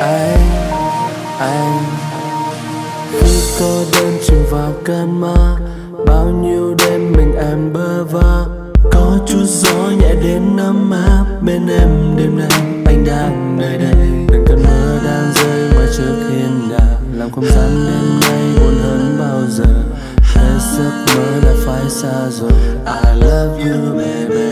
anh anh cứ cô đơn chìm vào cơn mơ bao nhiêu đêm mình em bơ vơ có chút gió nhẹ đến ấm áp bên em đêm nay anh đang nơi đây từng cơn mưa đang rơi ngoài trước hiên nhà làm không gian đêm nay buồn hơn bao giờ hết giấc mơ đã phải xa rồi I love you baby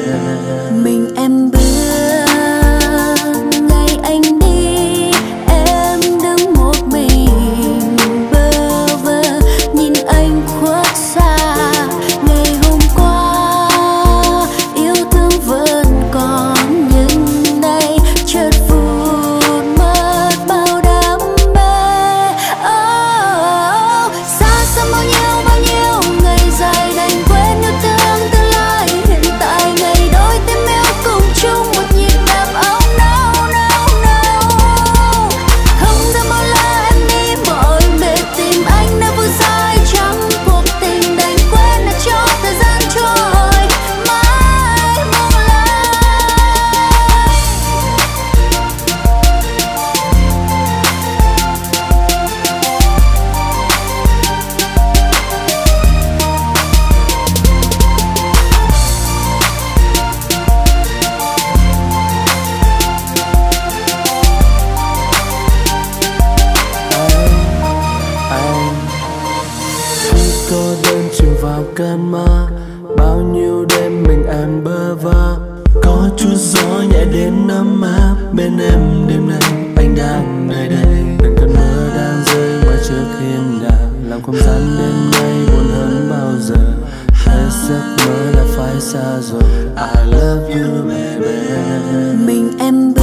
vào cơn mơ bao nhiêu đêm mình em bơ vơ. Có chút gió nhẹ đến ấm áp. Bên em đêm nay anh đang nơi đây. Từng cơn mưa đang rơi ngoài trước hiên nhà làm không gian đêm nay buồn hơn bao giờ. Hết giấc mơ đã phải xa rồi. I love you, baby. Mình em.